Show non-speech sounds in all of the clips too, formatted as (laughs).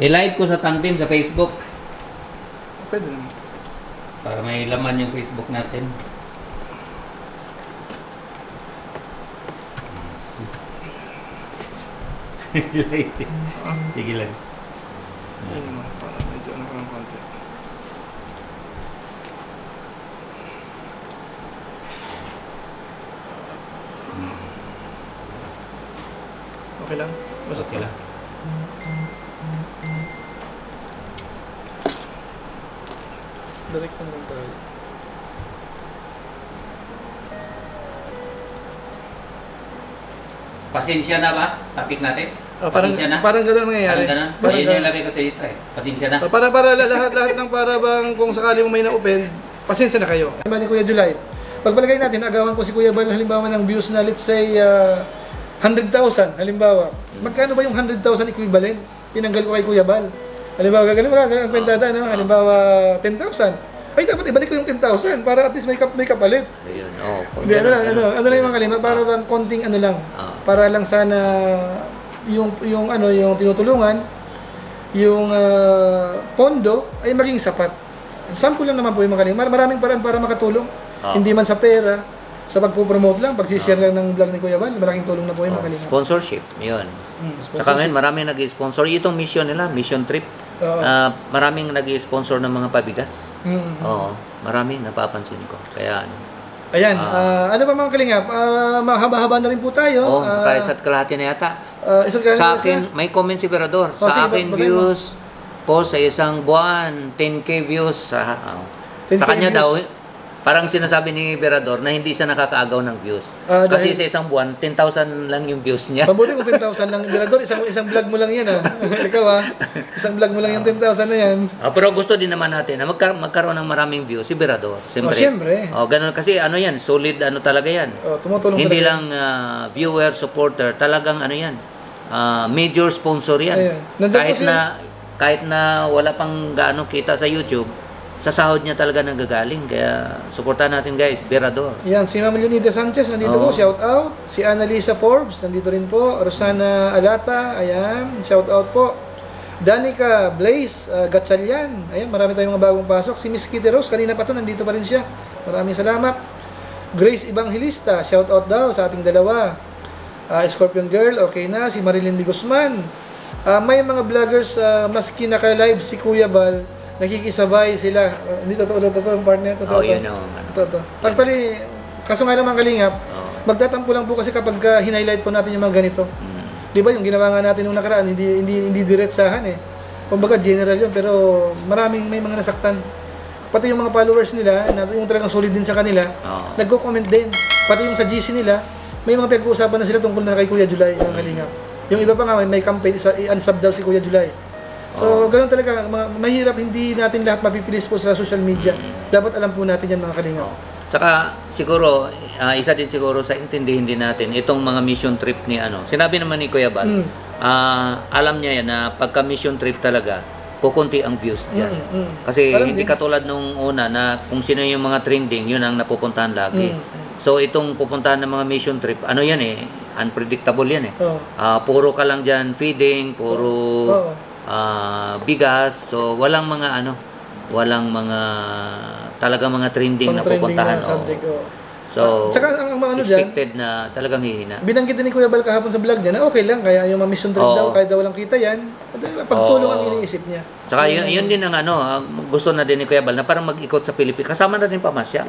I-live ko sa Tandem sa Facebook Pwede naman. para may laman yung Facebook natin. (laughs) Light Sige lang. Pwede naman. Para medyo ano ko ng konti. Okay lang? Basta Okay lang. Direct na lang tayo. Pasensya na ba? Topic natin? Ah, parang, Pasensya na? parang ganun ang mangyayari. Parang ganun? Parang Ayun yung lagay ko sa dito eh. Pasensya na. Ah, Para para lahat-lahat ng para bang kung sakali mo may na-open, pasensya na kayo. Ba ni Kuya July? Pagpalagay natin, agawan ko si Kuya Bal halimbawa ng views na let's say ah, 100,000 halimbawa. Magkano ba yung 100,000 equivalent? Tinanggal ko kay Kuya Bal. Halimbawa, lang ang kwentada, no? Halimbawa, 10,000. Ay, dapat ibalik ko yung 10,000 para at least may, kap may kapalit. Ayun, oo. Oh, Hindi, ano lang, ano, ano lang yung mga kalima, para bang konting ano lang, Ah. para lang sana yung, yung ano, yung tinutulungan, yung ah, pondo ay maging sapat. Sample lang naman po yung mga kalima. Mar- Maraming paraan para makatulong. Ah. Hindi man sa pera, sa pagpo-promote lang, pag-share lang ng vlog ni Kuya Val, malaking tulong na po yung mga kalima. Sponsorship, yun. Hmm, Saka ngayon, maraming nag-sponsor. Itong mission nila, mission trip. Oo. Ah, maraming nag-sponsor ng mga pabigas. Mm. Oo, marami napapansin ko. Kaya ano. Ayan, ah, ano pa mga kalingap? Ah, mahaba-haba na rin po tayo. Oo, Ah, kaya isa't kalahati na yata. isang kalingap Sa isa. akin, may comment si Berador. Oh, Sa akin, basahin mo. views ko sa isang buwan, 10k views. Sa, oh. 10K sa kanya views. daw, parang sinasabi ni Berador na hindi siya nakakaagaw ng views. Ah, Kasi dahil- sa isang buwan, 10,000 lang yung views niya. Mabuti kung 10,000 lang. Mirador, isang, isang vlog mo lang yan ah. (laughs) Ikaw ah. Isang vlog mo lang yung 10,000 na yan. Ah, pero gusto din naman natin na magkar- magkaroon ng maraming views si Berador. Siyempre. Oh, siyempre. Oh, ganun kasi ano yan, solid ano talaga yan. Oh, tumutulong Hindi talaga. lang ah, viewer, supporter, talagang ano yan. ah, major sponsor yan. Ayan. Nandyan Kahit na kahit na wala pang gaano kita sa YouTube, sa sahod niya talaga nanggagaling. Kaya suportahan natin guys, Berador. Yan, si Ma'am Leonida Sanchez, nandito Oo. po, shout out. Si Annalisa Forbes, nandito rin po. Rosana Alata, ayan, shout out po. Danica Blaze uh, Gatchalian, ayan, marami tayong mga bagong pasok. Si Miss Kitty Rose, kanina pa to, nandito pa rin siya. Maraming salamat. Grace Evangelista, shout out daw sa ating dalawa. Ah, Scorpion Girl, okay na. Si Marilyn de Guzman. Ah, may mga vloggers, uh, maski naka-live si Kuya Val, nakikisabay sila. Ah, hindi totoo, totoo, partner, totoo. Oh, yun oh. ano. Ito, ito. Actually, kaso nga naman kalingap, Oh. magtatampo lang po kasi kapag uh, hinighlight po natin yung mga ganito. Mm. Di ba yung ginawa nga natin nung nakaraan, hindi, hindi, hindi diretsahan eh. Kumbaga general yun, pero maraming may mga nasaktan. Pati yung mga followers nila, yung talagang solid din sa kanila, Oo. nagko-comment din. Pati yung sa GC nila, may mga pinag-uusapan na sila tungkol na kay Kuya July, yung kalingap. Yung iba pa nga, may, may campaign, isa, i-unsub daw si Kuya July. So, ganun talaga, ma- mahirap, hindi natin lahat mapipilis po sa social media. Dapat alam po natin yan mga kalingap. Oh. Saka siguro ah, isa din siguro sa intindihin din natin itong mga mission trip ni ano. Sinabi naman ni Kuya Bal, Mm. ah, alam niya yan na pagka mission trip talaga kukunti ang views diyan. Mm, mm. Kasi Alam hindi din. katulad nung una na kung sino yung mga trending, yun ang napupuntahan lagi. Mm, mm. So itong pupuntahan ng mga mission trip, ano yan eh, unpredictable yan eh. Oo. Ah, puro ka lang diyan feeding, puro Oo. Ah, bigas. So walang mga ano, walang mga talaga mga trending na Pang pupuntahan. na subject, oo. So, Tsaka ang mga ano dyan, expected na talagang hihina. binanggit din ni Kuya Bal kahapon sa vlog niya na okay lang, kaya yung mga mission trip Oo. daw, kahit daw walang kita yan, pagtulong Oo. ang iniisip niya. Tsaka yun, yun din ang ano, ah, gusto na din ni Kuya Bal na parang mag-ikot sa Pilipinas. Kasama na din pamasyal.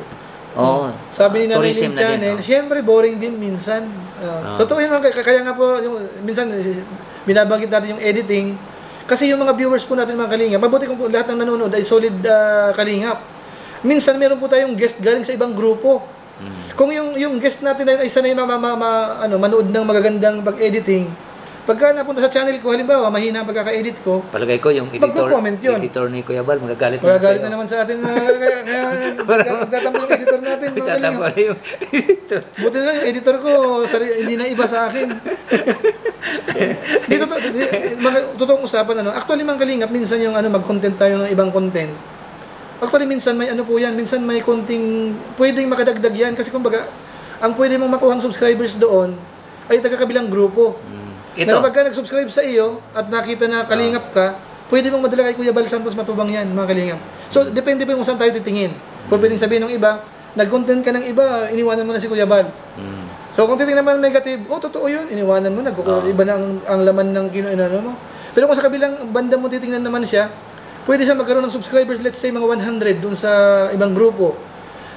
Oo. Sabi ni Nanay Lynn na din, Channel, oh. siyempre boring din minsan. Uh, Ah. Totoo yun, kaya nga po, yung, minsan eh, binabanggit natin yung editing, kasi yung mga viewers po natin mga kalingap, mabuti kung po lahat ng nanonood ay solid ah, kalingap. Minsan meron po tayong guest galing sa ibang grupo. Mm. Kung yung yung guest natin ay sanay na ma, ma, ma- ano, manood ng magagandang pag-editing, pagka napunta sa channel ko, halimbawa, mahina ang pagkaka-edit ko, Palagay ko yung editor, yun. editor ni Kuya Bal, magagalit magagalit sa'yo. na naman sa atin, kaya, nagtatampo (laughs) yung editor natin. (laughs) Tatama na yung editor. Buti na lang, yung editor ko, sari, hindi na iba sa akin. Dito, to, mga, totoong usapan, ano, actually, mga kalingap, minsan yung ano, mag-content tayo ng ibang content. Actually, minsan may ano po yan, minsan may konting, pwedeng makadagdag yan, kasi kumbaga, ang pwede mong makuhang subscribers doon, ay taga-kabilang grupo. Mm. Ito. Na kapag ka nag-subscribe sa iyo, at nakita na kalingap ka, pwede mong madala kay Kuya Bal Santos Matubang yan, mga kalingap. So, depende pa kung saan tayo titingin. Pwedeng sabihin ng iba, nag-content ka ng iba, iniwanan mo na si Kuya Bal. Mm. So, kung titingnan mo ng negative, oh, totoo yun, iniwanan mo na, Oo. iba na ang, ang laman ng kinoinano mo. Pero kung sa kabilang banda mo titingnan naman siya, pwede siya magkaroon ng subscribers, let's say mga 100 dun sa ibang grupo.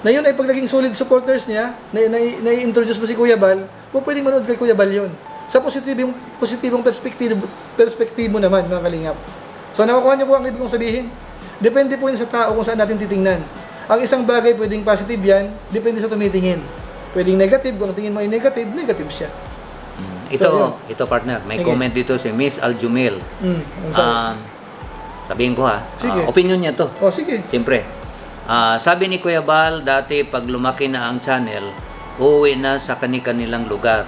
Na yun ay pag naging solid supporters niya, na, na, na-introduce mo si Kuya Bal, po pwedeng manood kay Kuya Bal yun. Sa positibong, positibong perspektibo, perspektibo naman, mga kalingap. So, nakukuha niyo po ang ibig kong sabihin. Depende po yun sa tao kung saan natin titingnan. Ang isang bagay pwedeng positive yan, depende sa tumitingin. Pwedeng negative, kung tingin mo ay negative, negative siya. Mm. Ito, yun. ito partner, may Sige. comment dito si Miss Aljumel. Mm. Um, sabihin ko ha, Sige. ah, opinion niya to. oh, sige. Siyempre. Ah, sabi ni Kuya Bal, dati pag lumaki na ang channel, uuwi na sa kani-kanilang lugar.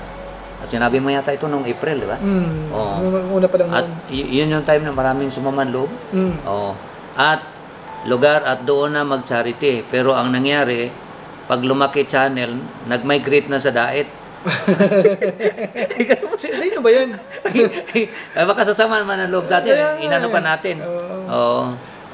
At sinabi mo yata ito noong April, di ba? Mm, Oo. una- una pa lang At y- yun yung time na maraming sumaman loob. Mm. Oo. At lugar at doon na mag-charity. Pero ang nangyari, pag lumaki channel, nag-migrate na sa daet. (laughs) Si, sino ba yan? Ay, (laughs) baka sasama man ang loob sa atin. Inano pa eh. natin. Oo. Oo.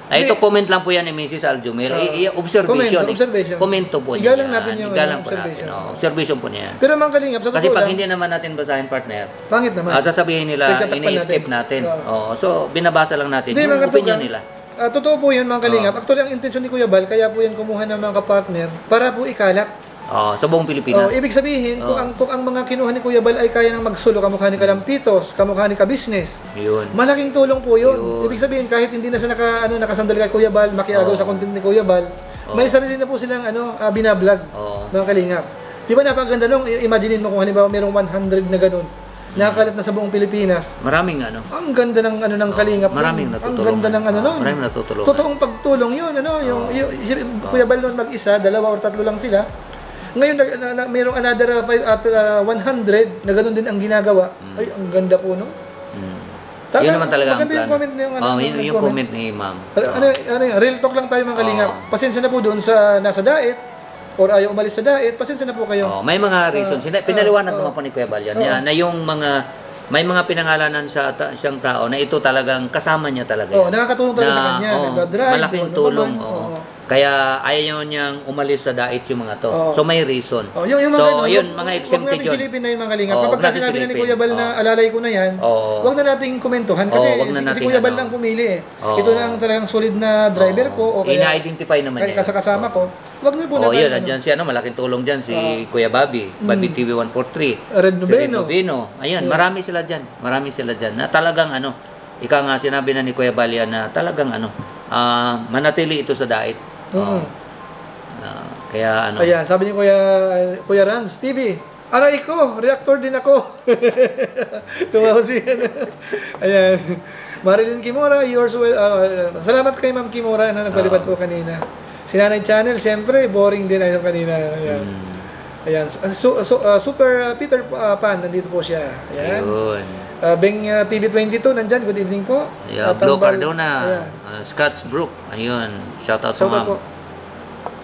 Ay, ito comment lang po yan ni Mrs. Aljumel. Oo. I- i- observation. Comment, observation. Komento po niya. Igalang natin yung, Igalang po observation. natin. Oo, observation po niya. Pero mga kalingap, sa Kasi pag lang, hindi naman natin basahin partner, pangit naman. ah, sasabihin nila, ini-skip natin. natin. Oo. Oo. So, binabasa lang natin Hindi, yung opinion nila. ah, totoo po yun mga kalingap. Actually, ang intensyon ni Kuya Bal, kaya po yan kumuha ng mga kapartner para po ikalat. Oo, sa buong Pilipinas. Oh, ibig sabihin, kung Oo. ang kung ang mga kinuha ni Kuya Bal ay kaya nang magsulo, kamukha ni Kalampitos, kamukha ni Ka-Business, Yun. malaking tulong po yun. Yun. Ibig sabihin, kahit hindi na siya naka, ano, nakasandal kay Kuya Bal, makiagaw Oo. sa content ni Kuya Bal, may sarili na po silang ano, ah, binablog, Oo. mga kalingap. Di ba napakaganda nung, imaginein mo kung halimbawa mayroong 100 na ganun, nakakalat na sa buong Pilipinas, Maraming ano. ang ganda ng ano ng kalingap. nun. maraming Ang natutulungan. ganda ng ano Oo, nun. maraming natutulungan. Totoong pagtulong yun, ano, yung, yung, si Kuya Bal noon mag-isa, dalawa or tatlo lang sila. Ngayon, na, na, na, mayroong another uh, five, at, uh, 100 na ganun din ang ginagawa. Ay, ang ganda po, no? Mm. Tama, Yun naman talaga ang maganda yung comment na yung, ano, yung yun, yung comment ni Ma'am. Ano, ano, ano yun, real talk lang tayo mga kalingap. Oo. Pasensya na po doon sa nasa diet or ayaw umalis sa diet, pasensya na po kayo. Oh, may mga reasons. Sina- pinaliwanag oo. naman po ni Kuya Bal yan, Oo. na, yung mga may mga pinangalanan sa ta- siyang tao na ito talagang kasama niya talaga. Yan. nakakatulong talaga Na, sa kanya. Nagdadrive, Malaking o ano tulong. man, oo. Kaya ayaw niyang umalis sa diet yung mga to. Oo. So may reason. Oh, yung, yung mga so ganun, yun, mga exempted natin yun. silipin na yung mga kalingap. Oo, Kapag natin sinabi ni silipin. Kuya Bal na Oo. alalay ko na yan, Oo. wag na nating komentuhan kasi wag na si, si Kuya Bal ano. lang pumili eh. Oo. Ito na ang talagang solid na driver ko o kaya, Ina-identify naman kaya niya. kasakasama ko. Wag na po Oh, natin, yun, ano. andyan si ano, malaking tulong dyan si Kuya Bobby, Bobby TV 143. Red Si Red Noveno. Noveno. Ayan, marami sila dyan. Marami sila dyan. Na talagang ano, ika nga sinabi na ni Kuya Balia na talagang ano, ah, manatili ito sa diet. Mm. Ah, kaya ano, Ayan, sabi ni Kuya, Kuya Rans, TV, aray ko, reactor din ako. (laughs) Tumawa si, ano. Ayan. Marilyn Kimura, yours well. ah, salamat kay Ma'am Kimura na nagpalipad po kanina. Si Nanay Channel, siyempre, boring din ayun kanina. Ayan. mm, Ayan. So, so, ah, Super ah, Peter ah, Pan, nandito po siya. Ayan. ayun. Uh, Beng ah, TV22, nandyan. Good evening po. Yeah, Ah, Blue Cardona, Ayan. uh, Scottsbrook. Ayun, shout out sa Shout ma'am.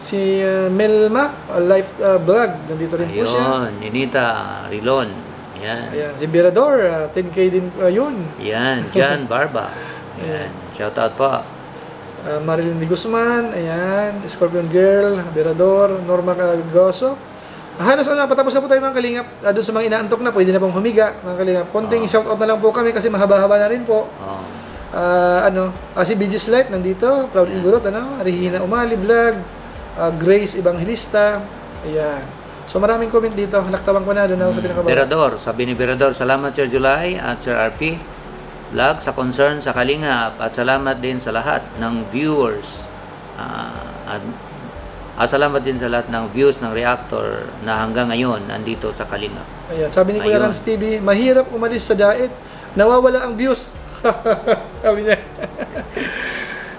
Si ah, Melma, ah, live ah, vlog, nandito rin po siya. Ayun, Ninita, Rilon. Yan. Ayan, si Birador, ah, 10K din uh, yun. Yan, (laughs) John Barba. Yan, shout out po. Ah, Marilyn de Guzman, ayan, Scorpion Girl, Birador, Norma Goso. Halos ano, patapos na po tayo mga kalingap. Ah, doon sa mga inaantok na, pwede na pong humiga, mga kalingap. Konting shoutout na lang po kami kasi mahaba-haba na rin po. Oh. Ah, ano, ah, si BG's Life nandito, Proud Igorot, ano, Regina Umali Vlog, ah, Grace Evangelista, ayan. So maraming comment dito, naktawan ko na doon ako sa pinakababa. Berador, sabi ni Berador, salamat Sir July at Sir RP Vlog sa concern sa Kalingap at salamat din sa lahat ng viewers. Ah, at ah, salamat din sa lahat ng views ng reactor na hanggang ngayon nandito sa Kalingap. Ayan, sabi ni Kuya Ayun. Rans TV, mahirap umalis sa diet, nawawala ang views. (laughs) sabi niya.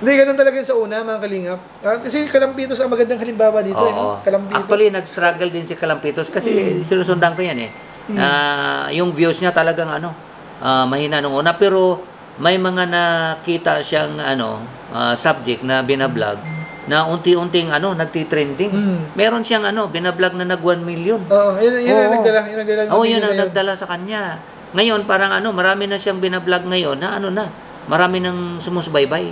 Hindi, ganun talaga yun sa una, mga kalingap. Ah, kasi Kalampitos ang magandang halimbawa dito. Eh, no? Oo. Kalampitos. Actually, nag-struggle din si Kalampitos kasi sinusundan ko yan eh. Ah, yung views niya talagang ano, ah, mahina nung una. Pero may mga nakita siyang ano, ah, subject na binablog na unti-unting ano, nagtitrending. Mm. Meron siyang ano, binablog na nag 1 million. Oo, yun, yun ang nagdala. Yun ang nagdala. Oo, yun na ang nagdala sa kanya. Ngayon, parang ano, marami na siyang binablog ngayon na ano na, marami nang sumusubaybay.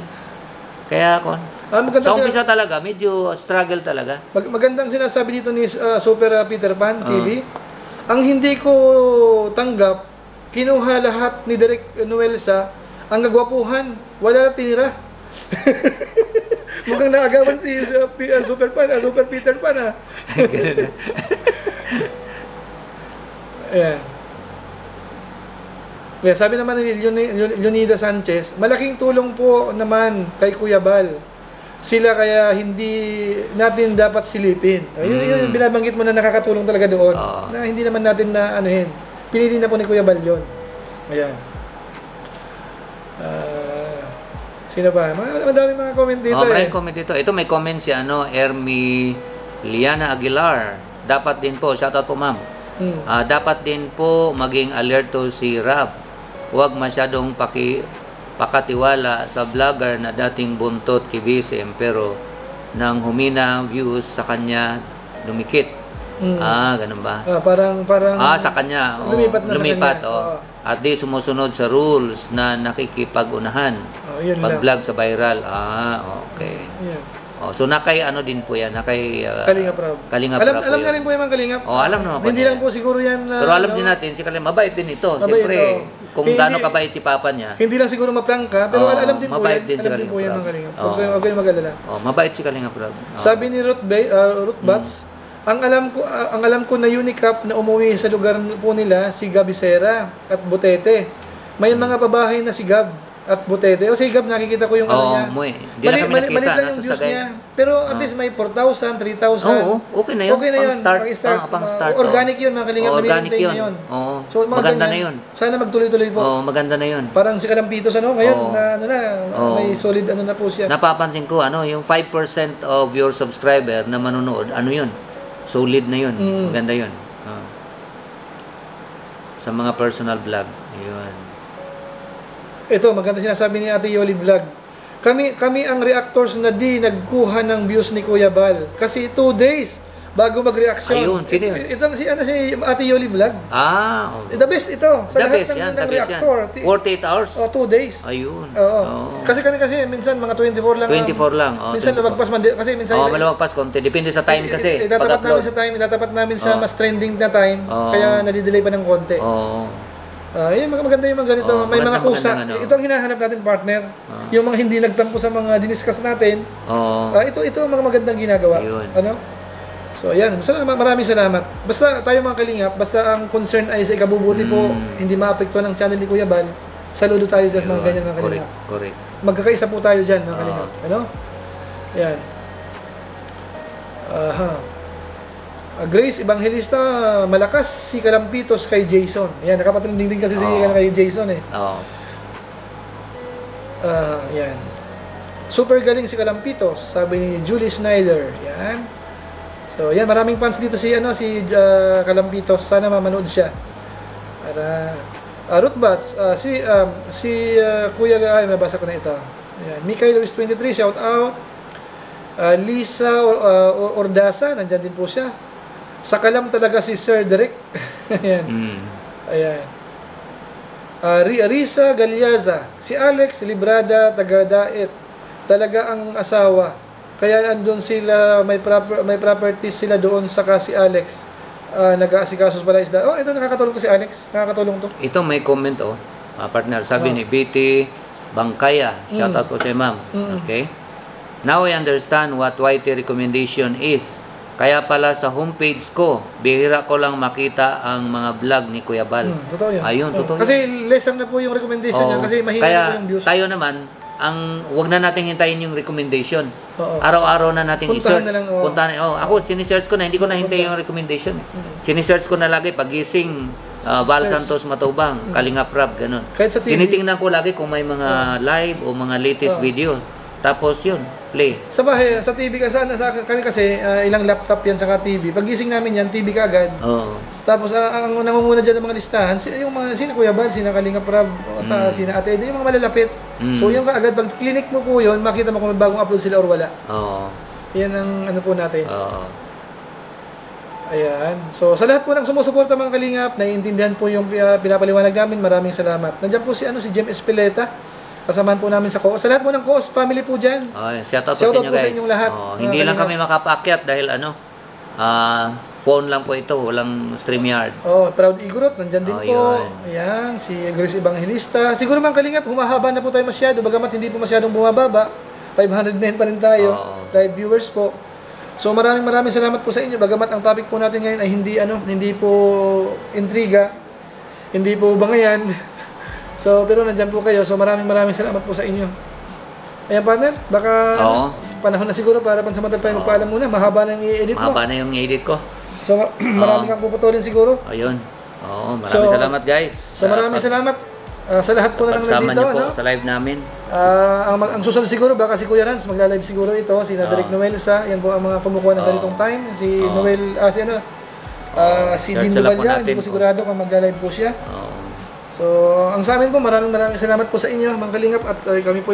Kaya kon Ah, sa sila- umpisa talaga, medyo struggle talaga. Mag- magandang sinasabi dito ni uh, Super uh, Peter Pan TV. Ah. Ang hindi ko tanggap, kinuha lahat ni Direk Noelsa ang kagwapuhan. Wala tinira. (laughs) Mukhang naagawan si uh, P- uh, Super Pan, uh, Super Peter Pan ah. (laughs) Ayan. Yeah, sabi naman ni Leoni- Leon- Leonida Sanchez, malaking tulong po naman kay Kuya Bal. Sila kaya hindi natin dapat silipin. Ayun, yun, yung binabanggit mo na nakakatulong talaga doon. Oo. Na hindi naman natin na anuhin. Pinili na po ni Kuya Bal yun. Ayan. Ah, sino ba? Madami mga comment dito oh, eh. comment dito. Ito may comment si ano, Ermi Liana Aguilar. Dapat din po, shoutout po ma'am. Hmm. Ah, dapat din po maging alerto si Rab. Huwag masyadong paki, pakatiwala sa vlogger na dating buntot kibisim pero nang humina ang views sa kanya lumikit. Mm. Ah, ganun ba? Ah, parang parang Ah, sa kanya. lumipat na lumipat, sa kanya. oo. At di sumusunod sa rules na nakikipag-unahan. Oh. Pag-vlog sa viral. Ah, okay. Yan. Oh, so nakay ano din po yan, nakay uh, Kalinga Prab. Kalinga alam Prab alam na rin po yung mga Kalingap. Oh, alam naman po Hindi lang po siguro yan na Pero alam din natin, si Kalim, mabait din ito. Mabait, Siyempre, oo. kung Hindi- gaano kabait si Papa niya. Hindi lang siguro maprangka, pero Oo, alam din po yan. din si din Kalinga po yan mga Kalingap. Oo. Huwag kayo- huwag kayong mag-alala. Oh, mabait si Kalinga Prab. Oh. Sabi ni Ruth, Bay, uh, Ruth Bats, ang alam ko ah, ang alam ko na Unicap na umuwi sa lugar po nila si Gabisera at Butete. May mga babahay na si Gab at Butete. O si Gab nakikita ko yung ano Oo, niya. mo eh. Di na kami nakita, lang yung views niya. Pero at least may 4,000, 3,000. Oo, okay na yun. Okay na yun. Pang-start. Pang-start. Ah, pang-start, Mga Organic yun mga kalingap. Oo, na organic yun. yun. Oo. So, Maganda ganyan, na yun. Sana magtuloy-tuloy po. Oo, maganda na yun. Parang si Kalampitos ano, ngayon Oo. na ano na, Oo. may solid ano na po siya. Napapansin ko, ano, yung 5% of your subscriber na manonood, ano yun? Solid na yun. Mm. Maganda yun. Oo. Sa mga personal vlog. Ayun. Ito, maganda sinasabi ni Ate Yoli Vlog. Kami kami ang reactors na di nagkuha ng views ni Kuya Bal. Kasi two days bago mag-reaction. Ayun, sino yun? Itong si, ano, si Ate Yoli Vlog. Ah, oh. The best ito. Sa the lahat best ng, yan, ng yan. reactor. Ti- 48 hours? Oh, two days. Ayun. Oo. Oo. Kasi kami kasi minsan mga 24 lang. ang- 24 lang. Oh, minsan 24. lumagpas man. Kasi minsan Oh, malawagpas konti. Depende sa time kasi. Itatapat namin sa time, itatapat namin sa Oo. mas trending na time. Oo. Kaya nadidelay pa ng konti. Oo. Ah, yun, mag- maganda yung mga ganito. Oo, may mga kusa. ano. Ito ang hinahanap natin, partner. Oo. Yung mga hindi nagtampo sa mga diniscuss natin. Oo. Ah, ito ito ang mga magandang ginagawa. Ayun. Ano? So, ayan. Salamat, maraming salamat. Basta tayo mga kalingap, basta ang concern ay sa ikabubuti po, Mm. hindi maapektuhan ng channel ni Kuya Bal. Saludo tayo dyan, mga ganyan mga Correct. kalingap. Correct. Magkakaisa po tayo dyan, mga Oo. kalingap. Ano? Ayan. Aha. Ah, Grace Evangelista, malakas si Kalampitos kay Jason. Ayan, nakapatrending din kasi si Oo. kay Jason eh. Oo. Ah, yan. Super galing si Kalampitos, sabi ni Julie Snyder. Yan. So, yan, maraming fans dito si ano si ah, Kalampitos. Sana mamanood siya. Para uh, Ruth Bats, ah, si um, si ah, Kuya ay nabasa ko na ito. Yan. Mikay Luis 23, shout out. Ah, Lisa uh, Ordasa, nandyan din po siya. Sa kalam talaga si Sir Derek. (laughs) Ayan. Mm. Ayan. Ah, Ri- Risa Galyaza, si Alex Librada Tagadaet. Talaga ang asawa. Kaya andun sila, may proper, may properties sila doon sa si Alex. Ah, nag-aasikaso pala isda. Oh, ito nakakatulong to si Alex. Nakakatulong to. Ito may comment oh. Ah, partner, sabi Oh. ni BT Bangkaya. Shout Mm. out po sa ma'am. Mm. Okay? Now I understand what YT recommendation is. Kaya pala sa homepage ko, bihira ko lang makita ang mga vlog ni Kuya Bal. Hmm, totoo yun. Ayun, Oh, totoo Kasi lesson na po yung recommendation niya Oo. kasi mahina Kaya na po yung views. tayo naman, ang wag na nating hintayin yung recommendation. Oo. Araw-araw na nating Puntahan i-search. na lang, oo. Puntahan, oh, ako sinisearch ko na, hindi ko na hintay yung recommendation. Eh. Sinisearch ko na lagi pagising uh, Val Search. Santos Matubang, Kalinga Prab, ganun. Kahit sa TV. Tinitingnan ko lagi kung may mga live o mga latest Oo. video. Tapos yun, play. Sa bahay, sa TV kasi, sa, sa, kami kasi, ah, ilang laptop yan sa TV. Pagising namin yan, TV ka agad. Oo. Tapos ah, ang nangunguna dyan ng mga listahan, yung mga sina Kuya Bal, sina Kalinga Prab, at ah, sina Ate Ede, yung mga malalapit. Mm. So yung kaagad, pag clinic mo po yun, makita mo kung may bagong upload sila or wala. Oo. Yan ang ano po natin. Oo. Ayan. So sa lahat po ng sumusuporta mga Kalingap, naiintindihan po yung uh, pinapaliwanag namin. Maraming salamat. Nandiyan po si ano si Jem Espeleta. kasamahan po namin sa co Sa lahat po ng co family po dyan. Oh, shout out po Shout sa out inyo po sa guys. inyong lahat, Oh, hindi lang kalingap. kami makapakyat dahil ano, ah, phone lang po ito, walang StreamYard. Oh, Proud Igorot, nandyan din Oh, po. yun. Ayan, si Grace Evangelista. Siguro mga kalingap, humahaba na po tayo masyado. Bagamat hindi po masyadong bumababa. 509 pa rin tayo. Oo. Live viewers po. So maraming maraming salamat po sa inyo. Bagamat ang topic po natin ngayon ay hindi ano, hindi po intriga, hindi po bangayan. (laughs) So, pero nandyan po kayo. So maraming maraming salamat po sa inyo. Ayan partner, baka Oo. ano, panahon na siguro para pansamantala tayo magpaalam muna. Mahaba na yung i-edit mo. Mahaba na yung edit ko. So ma- (clears throat) marami kang puputulin siguro. Ayun. Oo, maraming So, salamat guys. So maraming salamat ah, sa lahat po na Pagsama nandito. niyo po Ano? sa live namin. Ah, ang, mag- ang susunod siguro, baka si Kuya Rans, magla-live siguro ito, si na Derek Noelsa, yan po ang mga kumukuha ng Oo. ganitong time. Si Oo. Noel, ah, si ano, ah, si Search Dean lang Duvalya, hindi ko sigurado kung magla-live po siya. Oo. So, ang sa amin po, maraming maraming salamat po sa inyo, mga kalingap, at ah, kami po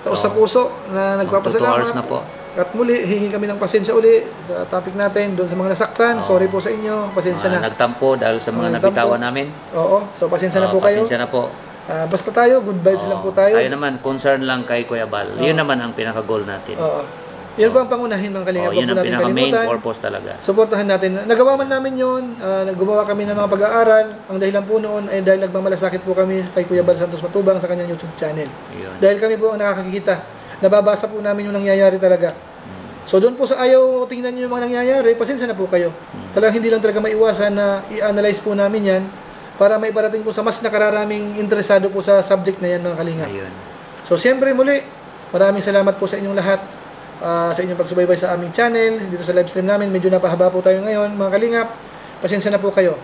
taos sa Oo. puso na Magto two hours nagpapasalamat. na po. At muli, hingi kami ng pasensya uli sa topic natin, doon sa mga nasaktan. Oo. Sorry po sa inyo, pasensya Mga na. nagtampo dahil sa mga Mga nabitawan nagtampo. namin. Oo, so pasensya na Oo, po kayo. Pasensya na po. Ah, basta tayo, good vibes lang po Oo. tayo. Tayo naman, concern lang kay Kuya Bal. Yun naman ang pinaka-goal natin. Oo. Yan po ang pangunahin ng kalingap. Oo, Huwag yun po ang natin pinaka-main kalimutan. purpose talaga. Supportahan natin. Nagawa man namin yun. ah, naggumawa kami ng mga pag-aaral. Ang dahilan po noon ay dahil nagmamalasakit po kami kay Kuya Bal Santos Matubang sa kanyang YouTube channel. Yun. Dahil kami po ang nakakakita. Nababasa po namin yung nangyayari talaga. So doon po sa ayaw tingnan nyo yung mga nangyayari, pasensya na po kayo. Talagang hindi lang talaga maiwasan na i-analyze po namin yan para may parating po sa mas nakararaming interesado po sa subject na yan mga kalingap. Ayun. So, siyempre muli, maraming salamat po sa inyong lahat ah, sa inyong pagsubaybay sa aming channel, dito sa live stream namin. Medyo napahaba po tayo ngayon, mga kalingap. Pasensya na po kayo.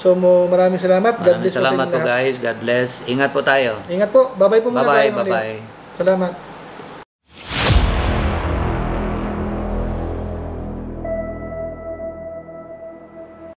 So, mo, maraming salamat. God Maraming bless po sa salamat po lahat. guys. God bless. Ingat po tayo. Ingat po. Bye-bye po muna Bye-bye, tayo. muli. bye-bye. Salamat.